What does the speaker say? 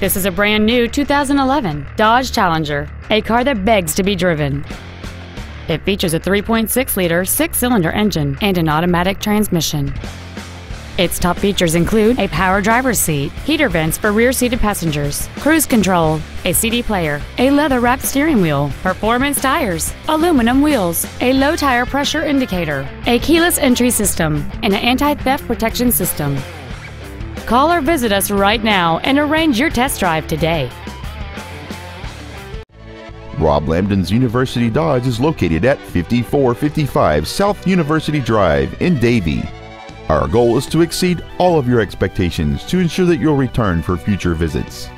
This is a brand new 2011 Dodge Challenger, a car that begs to be driven. It features a 3.6 liter six cylinder engine and an automatic transmission. Its top features include a power driver's seat, heater vents for rear seated passengers, cruise control, a CD player, a leather wrapped steering wheel, performance tires, aluminum wheels, a low tire pressure indicator, a keyless entry system, and an anti theft protection system. Call or visit us right now and arrange your test drive today. Rob Lambdin's University Dodge is located at 5455 South University Drive in Davie. Our goal is to exceed all of your expectations to ensure that you'll return for future visits.